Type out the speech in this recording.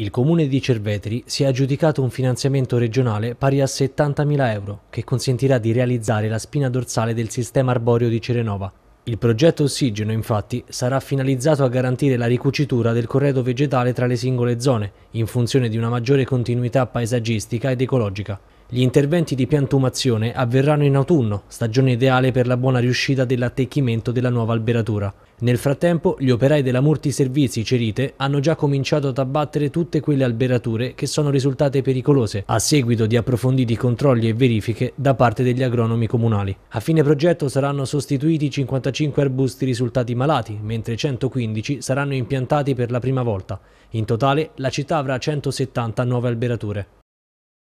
il comune di Cerveteri si è aggiudicato un finanziamento regionale pari a 70.000 euro che consentirà di realizzare la spina dorsale del sistema arboreo di Cerenova. Il progetto Ossigeno, infatti, sarà finalizzato a garantire la ricucitura del corredo vegetale tra le singole zone, in funzione di una maggiore continuità paesaggistica ed ecologica. Gli interventi di piantumazione avverranno in autunno, stagione ideale per la buona riuscita dell'attecchimento della nuova alberatura. Nel frattempo, gli operai della Multiservizi Cerite hanno già cominciato ad abbattere tutte quelle alberature che sono risultate pericolose, a seguito di approfonditi controlli e verifiche da parte degli agronomi comunali. A fine progetto saranno sostituiti 55 arbusti risultati malati, mentre 115 saranno impiantati per la prima volta. In totale, la città avrà 170 nuove alberature.